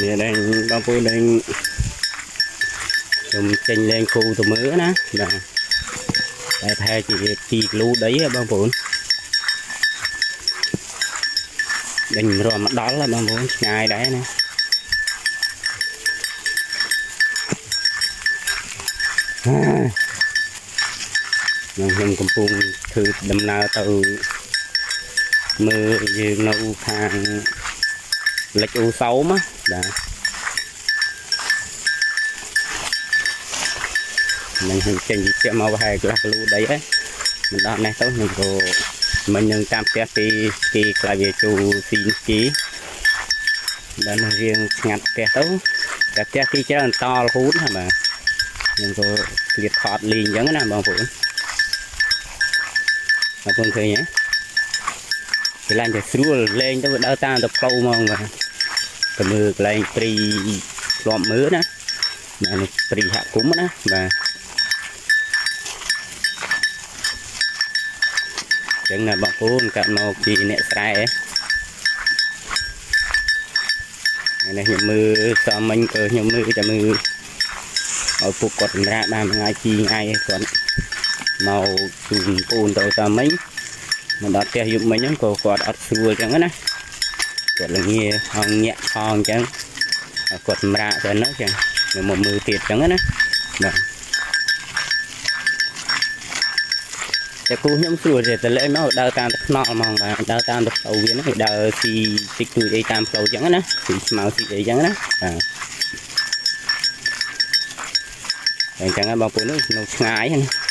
នេះ đang បងប្អូន đang ខ្ញុំចេញលេងគូទៅមើលណាបាទតែប្រហែលជា2គីឡូដីហ៎បងប្អូនដេញរំមកដល់ហ៎បងប្អូនឆ្ងាយដែរណាហើយខ្ញុំកំពុងធ្វើដំណើរទៅមើលយើងនៅខាង លិចអ៊ូសោមណាបាទនឹងខ្ញុំចេញពីផ្ទះមកប្រហែលកន្លះគីឡូដីហើយមិនដល់នេះទៅខ្ញុំក៏មិញនឹងតាមផ្ទះពីពីខ្លាយវាជូស៊ីនគីដល់នឹងរៀងស្ងាត់ផ្ទះទៅតែផ្ទះគីច្រើនតរហូតណាបាទខ្ញុំក៏ស្លៀកខតលីងអញ្ចឹងណាបងប្អូនបងប្អូនឃើញទេកន្លែងទៅស្រួលលេងទៅដើរតាមទៅផ្លូវហ្មងបាទ ទៅមើលកន្លែងព្រីធ្លាប់មើលណាបាទនេះព្រីហាក់គុំណាបាទចឹងណាបងប្អូនកាត់មកពីអ្នកស្រែថ្ងៃនេះខ្ញុំមើលសមមិញក៏ខ្ញុំមើលតែមើលឲ្យពុកគាត់សម្រាប់បានមួយថ្ងៃពីរថ្ងៃគាត់មកជូនពូនទៅសមមិញមកដល់ផ្ទះយប់មិញហ្នឹងក៏គាត់អត់ស្រួលចឹងណា គាត់ល្ងាហងញាក់ហងចឹងហើយគាត់សម្រាប់ទៅហ្នឹងចឹងខ្ញុំមកមើលទៀតចឹងណាបាទតែគូខ្ញុំស្រួលទេតលេមកដើរតាមទឹកខ្នល់ហ្មងបាទដើរតាមទឹកផ្លូវវាហ្នឹងដើរស៊ីតិចតួចអីតាមផ្លូវចឹងណាស៊ីស្មៅស៊ីអីចឹងណាបាទអញ្ចឹងបងប្អូននោះនៅឆ្ងាយណា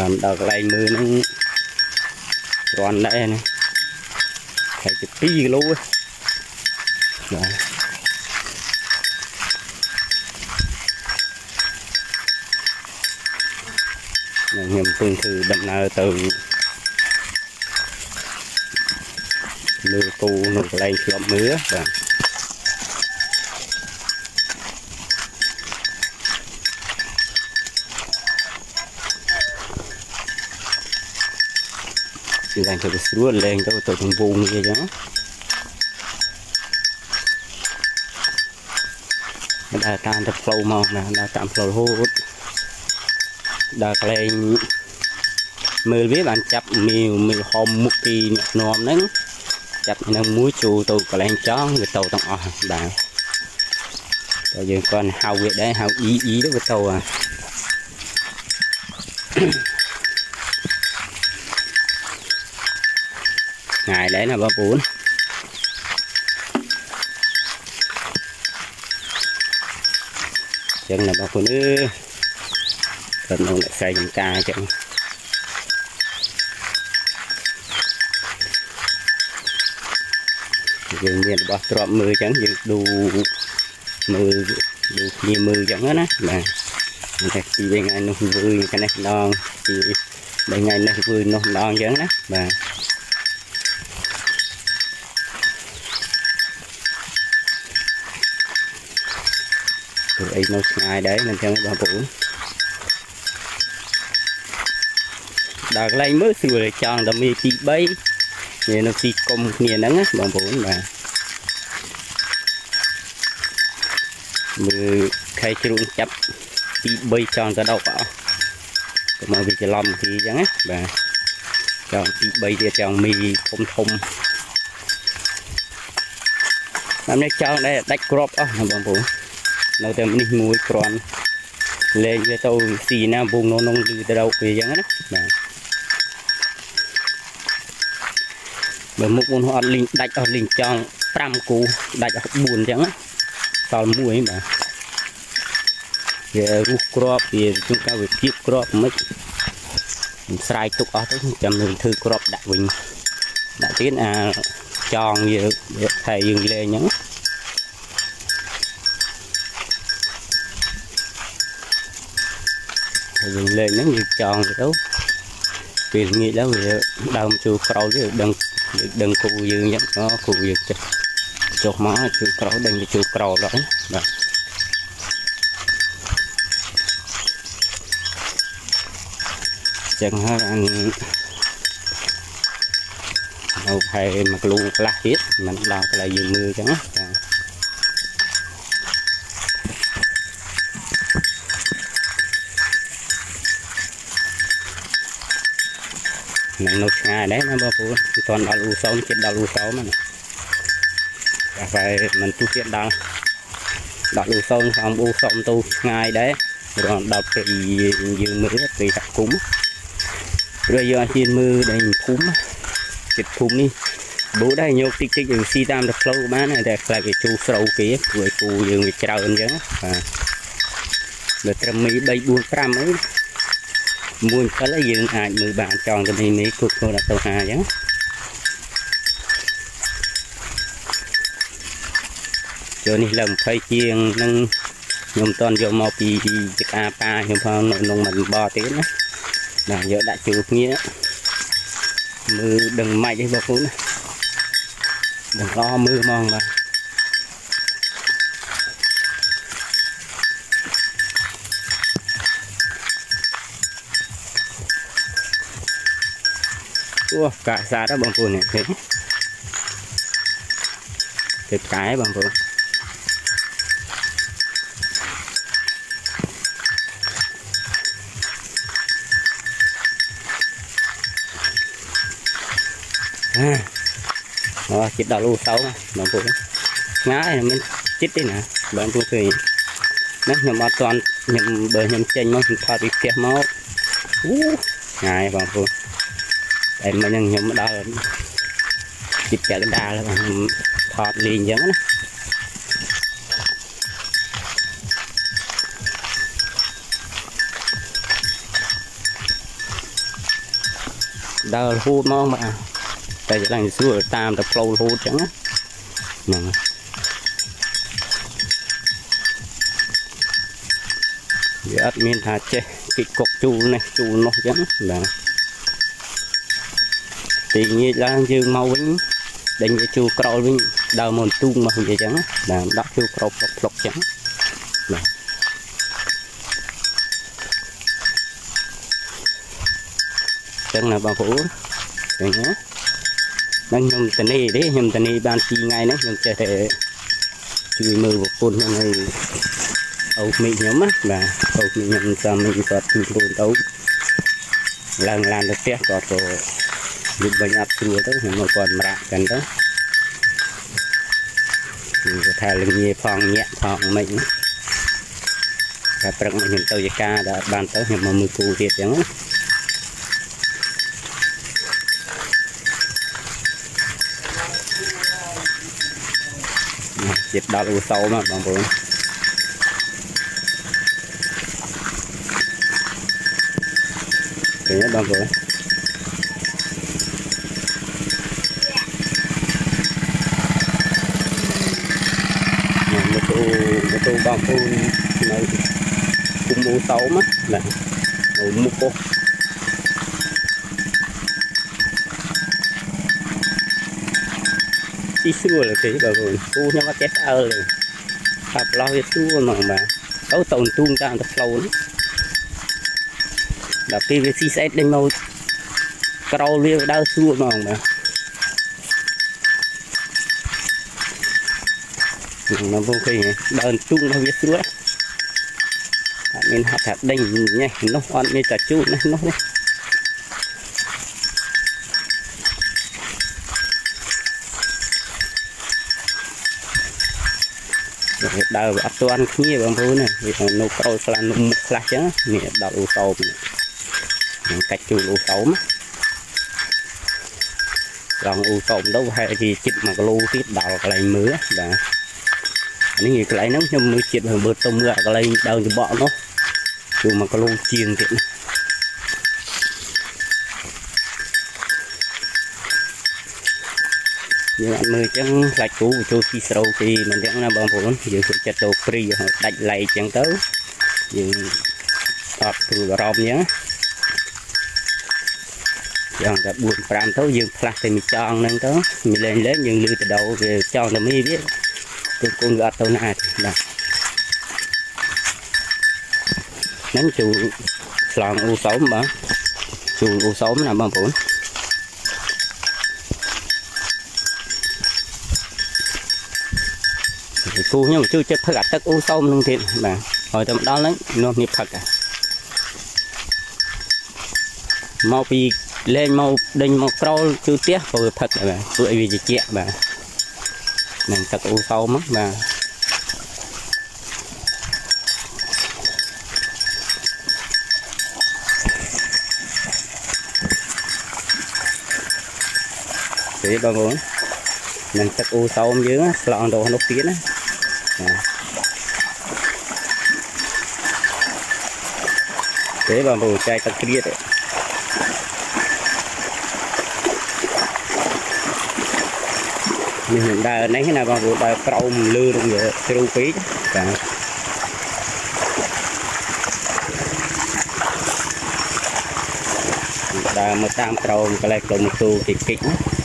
ដល់ដល់កន្លែងមើលហ្នឹងគ្រាន់ដែរណាតែជា2គីឡូបាទនឹងខ្ញុំពឹងធ្វើដំណើរទៅលើគូនៅកន្លែងធ្លាប់មើលបាទ គឺឡើងទៅស្រួលលេងទៅទៅក្នុងវងនេះអញ្ចឹងមិនដើរតាមទៅផ្លូវមកណាដើរតាមផ្លូវរហូតដល់កន្លែងមើលវាបានចាប់មីវមីវហុំមុខពីអ្នកនាំហ្នឹងចាប់នឹងមួយចូលទៅកន្លែងចង់វាទៅទាំងអស់បាទតែយើងគាត់ហៅវាដែរហៅអ៊ីអ៊ីទៅវាទៅអា ងាយដែរណាបងប្អូនចឹងណាបងប្អូនអើយ cần ông lại xay chúng ta chẳng dường nhiên bỏ trộm mưa chẳng dừng đủ mưa đủ nhiều mưa chẳng hết á mà thì bên ngay nó vui cái này đòn thì bên ngay nó vui nó đòn chẳng đó mà rồi nó ngay đấy nên chẳng bao phủ ដល់ កន្លែងមើលស្រួលចង់តែមានទី3មាននៅទីគុំគ្នាហ្នឹងណាបងប្អូនបាទមើលខែជ្រូងចាប់ទី3ចង់ទៅដកអស់កុំឲ្យវាច្រឡំទីអញ្ចឹងណាបាទចង់ទី3ទៀតចង់មីធំធំតាមនេះចង់ដែរដាច់ក្របអស់ណាបងប្អូន នៅតែនេះមួយគ្រាន់លេងវាទៅស៊ីណាវងនងលឺទៅដល់វាអញ្ចឹងណាបាទបើមុខមុនអត់លីងដាច់អស់លីងចង់5គូដាច់អស់4អញ្ចឹងណាសល់មួយបាទវារុះក្របវាជួនកាលវាគៀបក្របមិនខ្ញុំស្រ័យទុកអស់ទៅចាំនឹងធ្វើក្របដាក់វិញដាក់ទៀតអាចងវាថែយើងលេងអញ្ចឹង ហើយយើងលេងហ្នឹងយើងចងទៅពេលងាកដល់វាដើមជួក្រោយវាដឹងដឹងគូយើងអញ្ចឹងអូគូយើងចុះចុះមកជួក្រោយដឹងទៅជួក្រោយដល់បាទចឹងហើយអាននៅផែមួយគីឡូខ្លះទៀតមិនដល់កន្លែងយើងមើលអញ្ចឹងណា បាទនឹងនៅឆ្ងាយដែរណាបងប្អូនមិនទាន់ដល់អ៊ូសោមជិតដល់អ៊ូសោមណាតែតែមិនទូទៀតដល់ដល់អ៊ូសោមសំអ៊ូសោមទៅឆ្ងាយដែររងដល់ពេលយើងមើលពេលសហគមន៍ព្រោះយើងអាចជិះមើលដល់ភូមិចិត្តភូមិនេះបូដែរញោកតិចតិចយើងស៊ីតាមទៅផ្លូវបានតែខ្លាចវាជូរស្រូវគេព្រោះគូយើងវាច្រើនអញ្ចឹងបាទដល់ត្រឹមមី3 4 5អី មួយ7ហើយយើងអាចមើលបានចង់ទៅនេះនេះគ្រប់គ្រងដល់ទៅហាអញ្ចឹងចូលនេះលើ20ជាងនឹងខ្ញុំតន់យកមកពីចកាប៉ាខ្ញុំផងនៅក្នុងមិនបទៀតណាបាទយកដាក់ជួគ្នាមើលដឹងម៉េចទេបងប្អូនណាបង្កមើលហ្មងបាទ អូកាសាដល់បងប្អូននេះឃើញទេផ្កាយបងប្អូនអាអូចិត្តដល់លូសោបងប្អូនឆ្ងាយមិនចិត្តទេណា ត់ទាន់ខ្ញុំបើខ្ញុំចេញមកខ្ញុំថតពីផ្ទះមកអូឆ្ងាយបងប្អូនតែមិញខ្ញុំដល់ចិត្តចកដាលខ្ញុំថតលេងអញ្ចឹងណាដើររហូតមកបាទតែឆ្លាញ់ស្រួលតាមទៅផ្លូវរហូតអញ្ចឹងហ្នឹងវាអត់មានថាចេះគិតកុកជូលនេះជូលនោះអញ្ចឹងបាទ ទីងាកឡើងយើងមកវិញដេញវាជូលក្រោលវិញដើរមកទូងមកនិយាយអញ្ចឹងបាទដាក់ជូលក្រោលផ្លុកផ្លុកអញ្ចឹងបាទចឹងណាបងប្អូនឃើញទេហ្នឹងខ្ញុំតនីទេខ្ញុំតនីបាន2ថ្ងៃហ្នឹងខ្ញុំចេះតែជួយមើលប្រពន្ធខ្ញុំឲ្យអូក្មេងខ្ញុំណាបាទអូក្មេងខ្ញុំចាំមិនគាត់ជួយខ្លួនទៅឡើងឡានទៅផ្ទះគាត់ក៏ យប់បាញ់អត់ស្រួលទៅខ្ញុំមកគាត់ម្រាក់กันទៅគឺថាលងាផងញាក់ផងមិនតែព្រឹកមកខ្ញុំទៅជាការដល់បានទៅខ្ញុំមកមើលគូទៀតអញ្ចឹងណាចិត្តដល់ឧសោមបងប្អូនឃើញទេបងប្អូនមកទូ មកទូបងប្អូននៅគុំឧសោមណានៅមុខពោះស៊ីស្រួលទេបងប្អូនគូខ្ញុំអត់ចេះស្អើលទេថាប្រឡោះវាស្រួលហ្មងបាទទៅទៅទូងតាមទៅផ្លូវនេះដល់ពេលវាស៊ីស្អែកដេញមកក្រោលវាដើរស្រួលហ្មងបាទខ្ញុំបងឃើញដើរទូងរបស់វាស្រួលអត់មានហត់ថាដេញញ៉េះនោះអត់មានតែជូតនេះនោះនេះវាដើរវាអត់ទាន់គ្នាបងប្អូនវានៅក្រោយខ្លះនៅមុខខ្លះចឹងនេះដល់អ៊ូសោមនឹងកាច់ជូលអ៊ូសោមឡងអ៊ូសោមទៅហែកជាចិត្ត1គីឡូទៀតដល់កន្លែងមើលបាទ នេះកន្លែងហ្នឹងខ្ញុំមើលចិត្តមើលទៅមើលកន្លែងដើមច្បក់នោះគឺ1គីឡូជាងទៀតណាយើងអត់មើលអញ្ចឹងខ្លាច់គូចូលស៊ីស្រូវពីមិនអញ្ចឹងណាបងប្អូនយើងសុខចិត្តទៅព្រីដាច់ឡៃអញ្ចឹងទៅយើងអត់ព្រួយអារម្មណ៍អញ្ចឹងយ៉ាងតែ4 5ទៅយើងផ្លាស់ទៅមួយចង់ហ្នឹងទៅមានលេងលេងយើងលឺទៅដោវាចង់តែមីវា គឺគល់វាអត់ទៅណាទេបាទហ្នឹងជូរស្លងអ៊ូសូមបាទជូរអ៊ូសូមណាបងប្អូនគូខ្ញុំជួយចិត្តផឹកអាទឹកអ៊ូសូមនឹងទៀតបាទហើយតែមកដល់ហ្នឹងនោះនេះផឹកមកពីលេងមកដេញមកក្រោលជូរទៀះព្រោះផឹកបាទព្រោះឲ្យវាជាជាបាទ នឹងទឹកអ៊ូសោមបាទទេបងប្អូននឹងទឹកអ៊ូសោមយើងឆ្លងទៅនោះទៀតណាទេបងប្អូនចែកទឹកគ្រៀត នេះនឹងដើរនេះណាបងប្អូនដើរក្រោមលើរងជ្រូពេកបាទដើរមកតាមក្រោមកន្លែងក្លុំទូតិចតិចណានេះអត់បងប្អូនទេនេះនេះពូខ្ញុំដល់គាត់លេងបានបងប្អូនគាត់លេ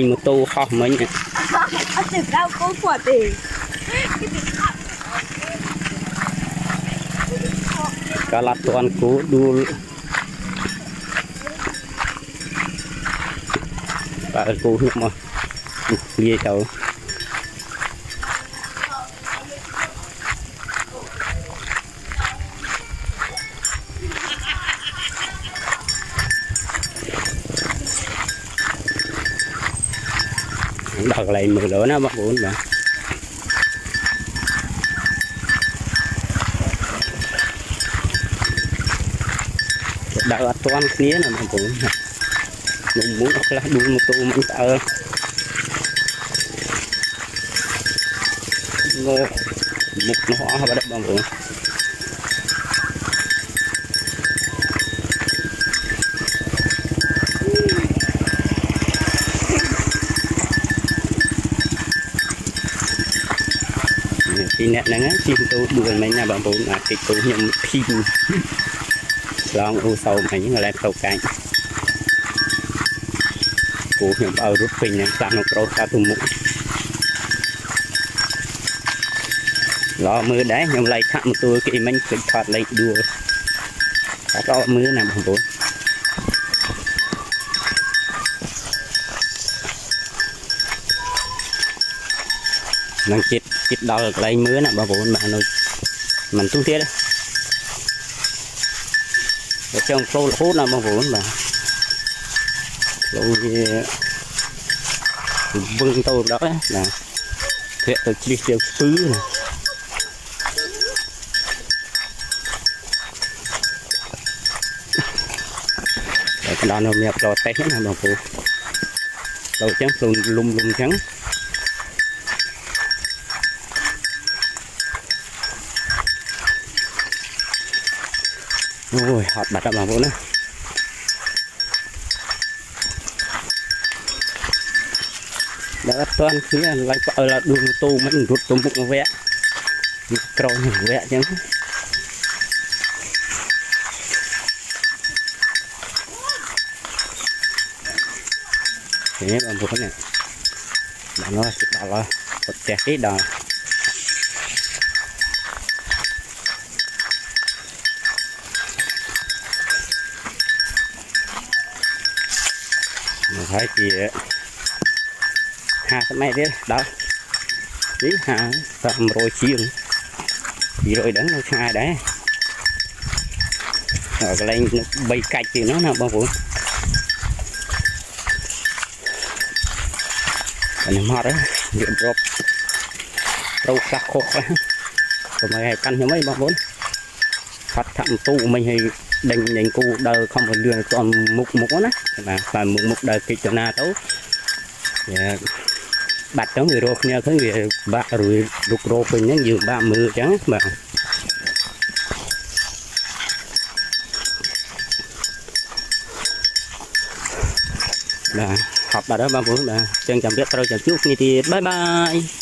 ងម៉ូតូហោះមិញអត់ទៅដល់កូនគាត់ទេកាលអត់ទាន់គូដួលបើគូខ្ញុំមកលាយ ទៅដល់កន្លែងមើលលើណាបងប្អូនបាទដើរអត់ទាន់គ្នាណាបងប្អូនមុំមួយខ្លះដួលម៉ូតូមិនស្អើមើលមុខនោះអស់បាត់បងប្អូនពីអ្នកហ្នឹងជិះម៉ូតូដួលមិញណាបងប្អូនអាតិចទូខ្ញុំភីងឆ្លងអ៊ូសោមអីហ្នឹងកន្លែងផ្លូវកាច់គូខ្ញុំឲ្យរត់ពេញហ្នឹងខ្លះនៅក្រោយកាទៅមុខ ឡោមើលដែរខ្ញុំឡៃថាក់ម៉ូតូគេមិញឃើញថតលេខដួលតែក៏មើលណាបងប្អូននឹងចិត្តចិត្តដល់កន្លែងមើលណាបងប្អូនបាទនៅមិនទុះទៀតទេបើចង់ផ្លោរហូតណាបងប្អូនបាទផ្លោវាវឹងទៅដល់ណាបាទធាក់ទៅជ្លិះជាស្ពឺណាតែកណ្ដាលនៅមានផ្លោតេះណាបងប្អូនទៅអញ្ចឹងខ្លួនលុំលុំអញ្ចឹងអូយហត់បាត់ដល់បងប្អូនណាដល់អត់ទាន់គ្នាឡើងក៏ឲ្យដួលម៉ូតូមិនរត់ទៅមុខវគ្គក្រោយវគ្គអញ្ចឹង នេះបងប្អូននេះដល់នោះដល់ហើយគាត់ផ្ទះគេដល់មកហើយជា50ម៉ែត្រទៀតដល់នេះ50 100ជាង200 ដឹងនៅឆ្ងាយដែរដល់កន្លែង3កាច់ទៀតនោះណាបងប្អូនអានេះមកហើយរៀបរាប់ត្រូវខ្លះខុសខ្លះកុំឲ្យកាន់ខ្ញុំអីបងប្អូនផាត់ថាំទូមិញឲ្យដេញដេញគូដើរខំឲ្យលឿនឲ្យទាន់មុខមុខណាបាទតែមុខមុខដើរកិច្ចចំណាទៅបាត់ទៅវារកគ្នាឃើញវាបាក់រួយរុករោពេញហ្នឹងយើងបាក់មើលអញ្ចឹងបាទបាទ ហប់បាត់ហើយបងប្អូនបាទចឹងចាំរៀបត្រូវចាំជួបគ្នាទៀតបាយបាយ